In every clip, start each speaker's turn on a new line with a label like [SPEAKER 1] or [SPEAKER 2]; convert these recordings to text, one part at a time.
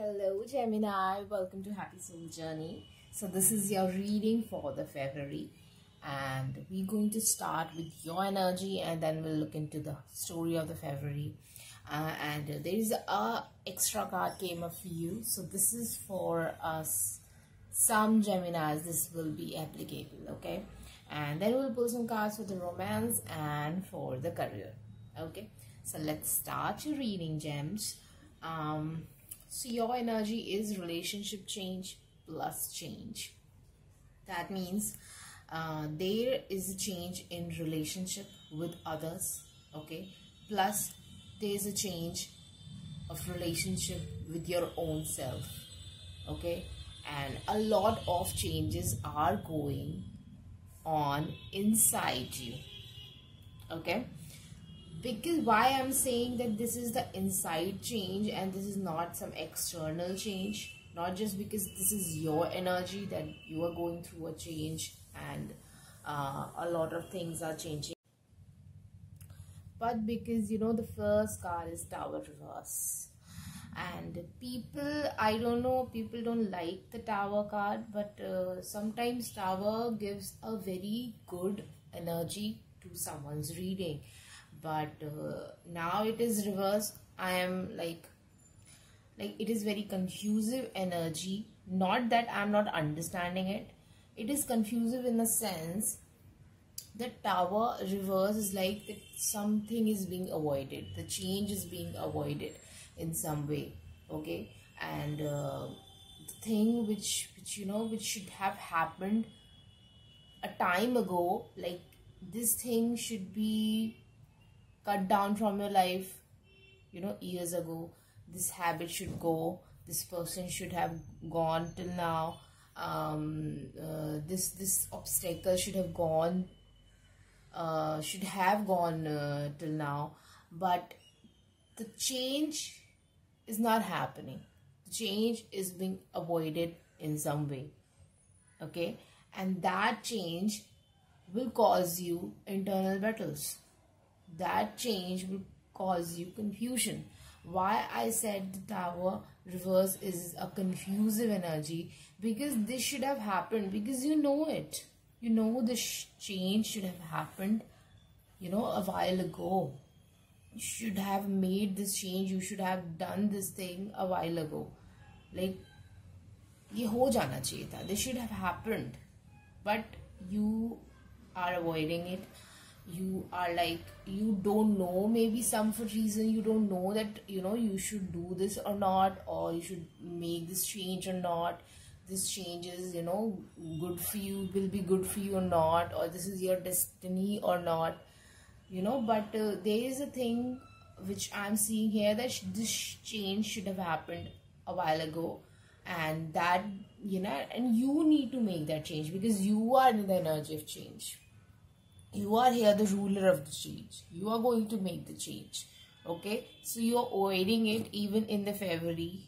[SPEAKER 1] Hello Gemini, welcome to Happy Soul Journey. So this is your reading for the February and we're going to start with your energy and then we'll look into the story of the February. Uh, and there is a extra card came up for you. So this is for us, some Geminis, this will be applicable, okay? And then we'll pull some cards for the romance and for the career, okay? So let's start your reading, gems. Um, so your energy is relationship change plus change. That means uh, there is a change in relationship with others, okay? Plus there is a change of relationship with your own self, okay? And a lot of changes are going on inside you, okay? Because why i'm saying that this is the inside change and this is not some external change not just because this is your energy that you are going through a change and uh, a lot of things are changing. But because you know the first card is tower reverse. And people i don't know people don't like the tower card but uh, sometimes tower gives a very good energy to someone's reading but uh, now it is reverse i am like like it is very confusive energy. Not that i'm not understanding it. It is confusive in the sense the tower reverse is like something is being avoided. The change is being avoided in some way. Okay? And uh, the thing which which you know which should have happened a time ago like this thing should be cut down from your life you know years ago. This habit should go. This person should have gone till now. Um, uh, this this obstacle should have gone uh, should have gone uh, till now. But the change is not happening. The change is being avoided in some way. Okay? And that change will cause you internal battles that change will cause you confusion why i said the tower reverse is a confusive energy because this should have happened because you know it you know this change should have happened you know a while ago you should have made this change you should have done this thing a while ago like ये हो जाना चाहिए था this should have happened but you are avoiding it you are like you don't know maybe some for reason you don't know that you know you should do this or not or you should make this change or not. This change is you know good for you will be good for you or not or this is your destiny or not. You know but uh, there is a thing which i'm seeing here that this change should have happened a while ago. And that you know and you need to make that change because you are in the energy of change you are here the ruler of the change. You are going to make the change. Okay? So you are awaiting it even in the february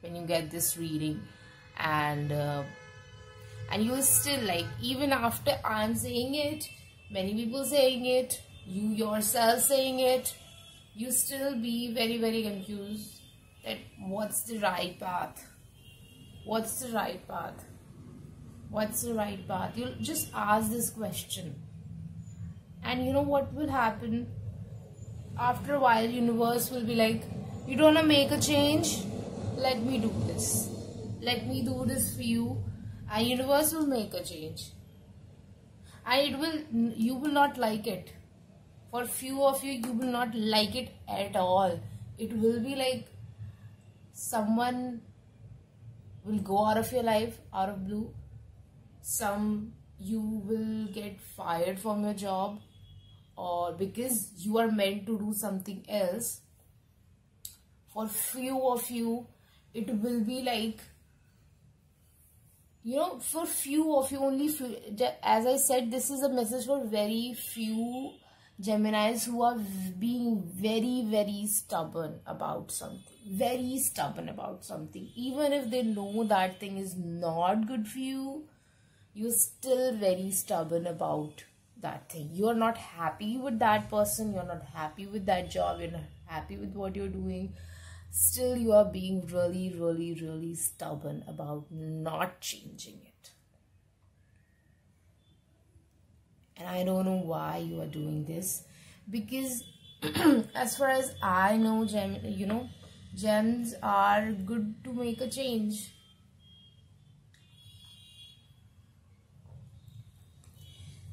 [SPEAKER 1] when you get this reading. And uh, and you're still like even after i'm saying it many people saying it you yourself saying it you still be very very confused that what's the right path? What's the right path? What's the right path? You'll just ask this question and you know what will happen? After a while universe will be like you don't want to make a change? Let me do this. Let me do this for you. And universe will make a change. And it will you will not like it. For few of you you will not like it at all. It will be like someone will go out of your life out of blue. Some you will get fired from your job or because you are meant to do something else for few of you it will be like you know for few of you only few as i said this is a message for very few geminis who are being very very stubborn about something very stubborn about something. Even if they know that thing is not good for you you're still very stubborn about that thing you are not happy with that person you're not happy with that job you're not happy with what you're doing still you are being really, really, really stubborn about not changing it. And I don't know why you are doing this because, as far as I know, gem, you know, gems are good to make a change.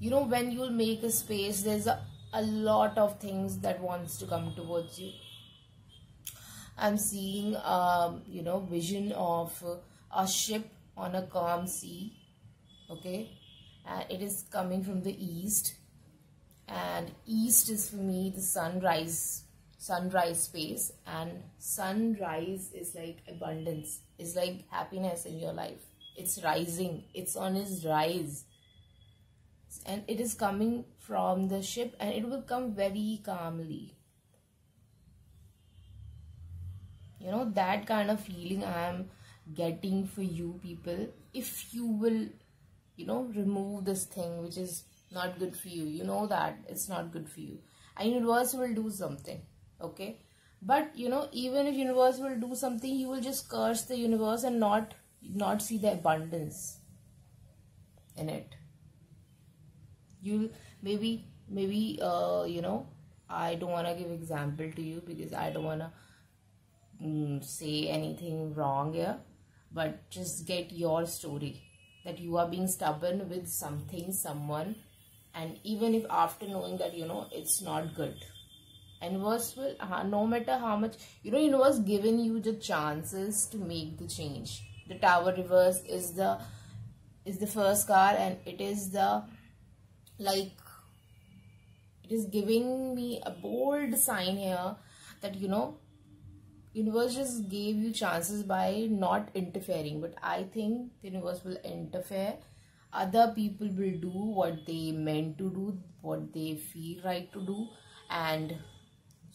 [SPEAKER 1] You know, when you'll make a space, there's a, a lot of things that wants to come towards you I'm seeing, um, you know, vision of a ship on a calm sea. Okay. And it is coming from the east. And east is for me the sunrise, sunrise space. And sunrise is like abundance. It's like happiness in your life. It's rising. It's on its rise. And it is coming from the ship and it will come very calmly. You know that kind of feeling i am getting for you people if you will you know remove this thing which is not good for you you know that it's not good for you. And universe will do something okay? But you know even if universe will do something you will just curse the universe and not not see the abundance in it you maybe maybe uh you know i don't want to give example to you because i don't want to mm, say anything wrong here but just get your story that you are being stubborn with something someone and even if after knowing that you know it's not good. And universe will no matter how much you know universe given you the chances to make the change. The tower reverse is the is the first card and it is the like it is giving me a bold sign here that you know universe just gave you chances by not interfering. But i think the universe will interfere. Other people will do what they meant to do what they feel right to do. And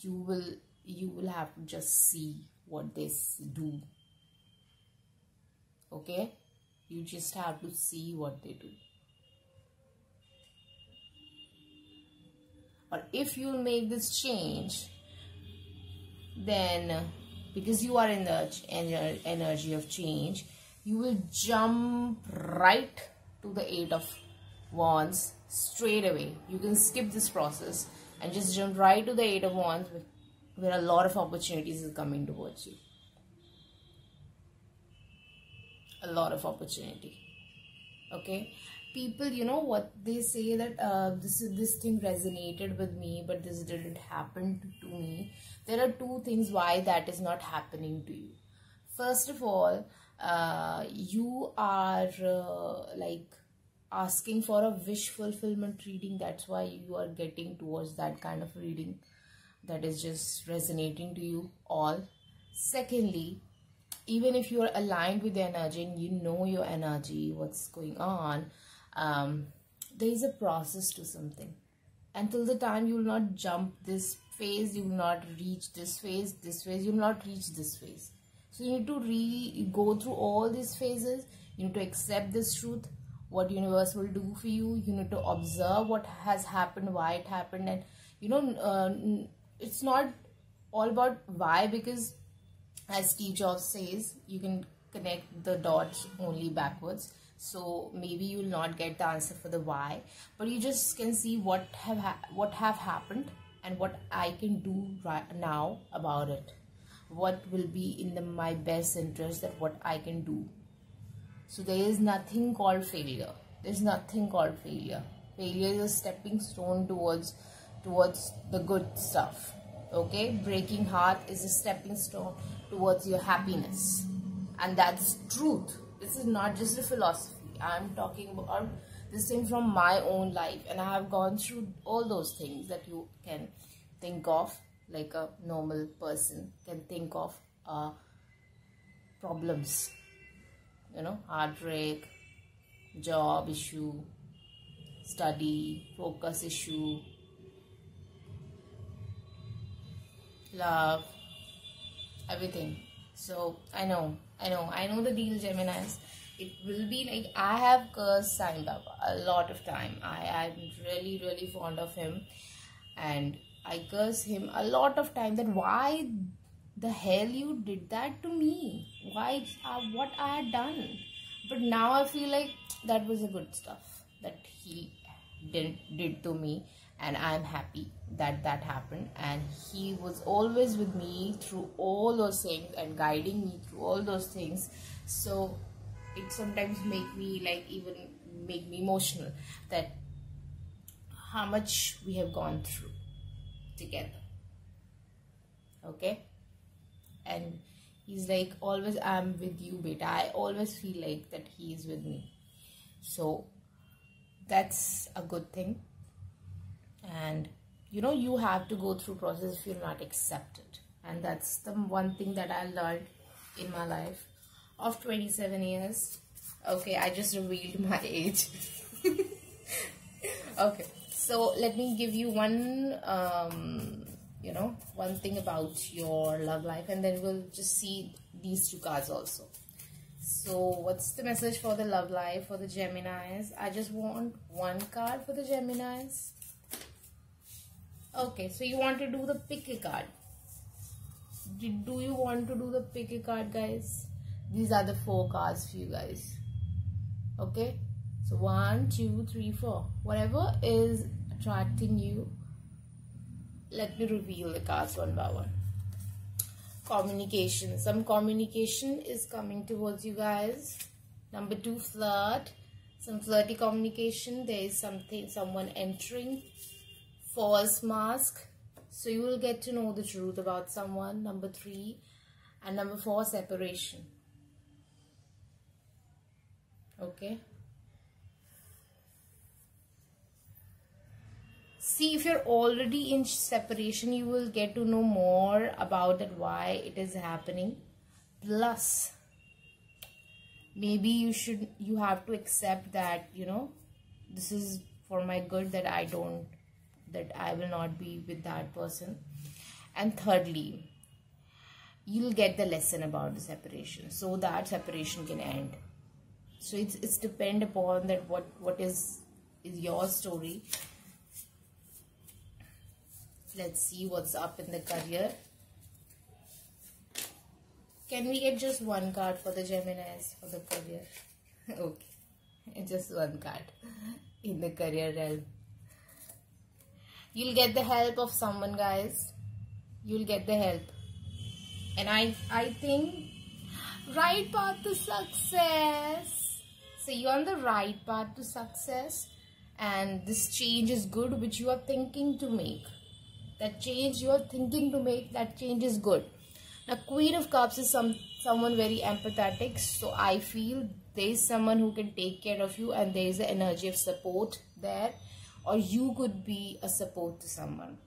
[SPEAKER 1] you will you will have to just see what they do. Okay? You just have to see what they do or if you make this change then because you are in the energy of change you will jump right to the eight of wands straight away. You can skip this process and just jump right to the eight of wands where a lot of opportunities is coming towards you. A lot of opportunity. Okay people you know what they say that uh, this is this thing resonated with me but this didn't happen to me. There are two things why that is not happening to you. First of all uh, you are uh, like asking for a wish fulfillment reading. That's why you are getting towards that kind of reading that is just resonating to you all. Secondly even if you are aligned with the energy and you know your energy what's going on um, there is a process to something. Until the time you will not jump this phase you will not reach this phase this phase you will not reach this phase. So you need to re go through all these phases. You need to accept this truth what universe will do for you. You need to observe what has happened why it happened. And you know uh, it's not all about why because as steve jobs says you can connect the dots only backwards so maybe you will not get the answer for the why but you just can see what have what have happened and what i can do right now about it. What will be in the, my best interest that what i can do. So there is nothing called failure. There's nothing called failure. Failure is a stepping stone towards towards the good stuff. Okay? Breaking heart is a stepping stone towards your happiness. And that's truth this is not just a philosophy. I'm talking about this thing from my own life. And i have gone through all those things that you can think of like a normal person can think of uh, problems. You know heartbreak job issue study focus issue love everything. So i know I know, I know the deal, Geminis. It will be like I have cursed Sai Baba a lot of time. I am really, really fond of him, and I curse him a lot of time. That why the hell you did that to me why uh, what i had done but now i feel like that was a good stuff that he did did to me and i'm happy that that happened. And he was always with me through all those things and guiding me through all those things. So it sometimes make me like even make me emotional that how much we have gone through together. Okay? And he's like always i'm with you beta. I always feel like that he is with me. So that's a good thing and you know you have to go through process if you're not accepted and that's the one thing that i learned in my life of 27 years okay i just revealed my age okay so let me give you one um you know one thing about your love life and then we'll just see these two cards also so what's the message for the love life for the Geminis? I just want one card for the Geminis. Okay, so you want to do the pick a card. Do you want to do the pick a card guys? These are the four cards for you guys. Okay, so one, two, three, four. Whatever is attracting you, let me reveal the cards one by one communication some communication is coming towards you guys number two flirt some flirty communication there is something someone entering false mask. So you will get to know the truth about someone number three. And number four separation. Okay? See if you're already in separation you will get to know more about that why it is happening. Plus maybe you should you have to accept that you know this is for my good that i don't that i will not be with that person. And thirdly you'll get the lesson about the separation. So that separation can end. So it's it's depend upon that what what is is your story. Let's see what's up in the career. Can we get just one card for the Geminis for the career? Okay. Just one card in the career realm you'll get the help of someone guys. You'll get the help. And I I think right path to success. So you're on the right path to success. And this change is good which you are thinking to make. That change you're thinking to make that change is good. Now queen of cups is some someone very empathetic. So i feel there is someone who can take care of you and there is the energy of support there or you could be a support to someone.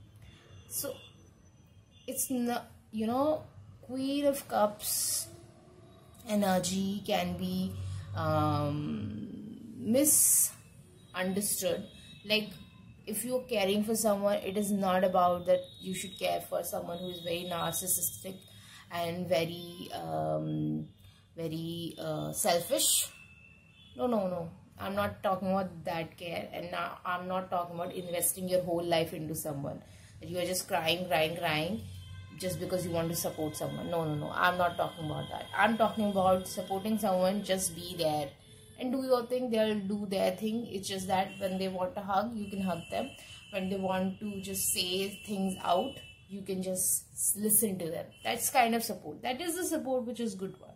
[SPEAKER 1] So it's not you know queen of cups energy can be um, misunderstood. Like if you're caring for someone it is not about that you should care for someone who is very narcissistic and very um, very uh, selfish. No no no i'm not talking about that care. And now i'm not talking about investing your whole life into someone. You are just crying crying crying just because you want to support someone. No no no. I'm not talking about that. I'm talking about supporting someone. Just be there and do your thing. They'll do their thing. It's just that when they want to hug you can hug them. When they want to just say things out you can just listen to them. That's kind of support. That is the support which is good one.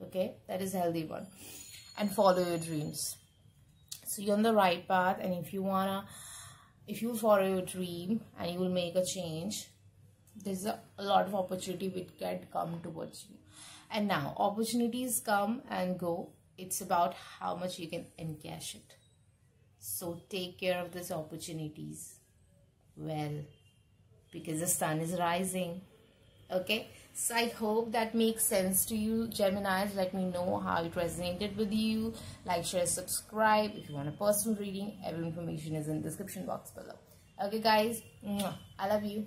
[SPEAKER 1] Okay? That is healthy one. And follow your dreams so you're on the right path and if you wanna if you follow your dream and you will make a change there's a, a lot of opportunity which can come towards you. And now opportunities come and go. It's about how much you can encash it. So take care of these opportunities well because the sun is rising. Okay so i hope that makes sense to you geminis. Let me know how it resonated with you. Like share subscribe. If you want a personal reading every information is in the description box below. Okay guys. I love you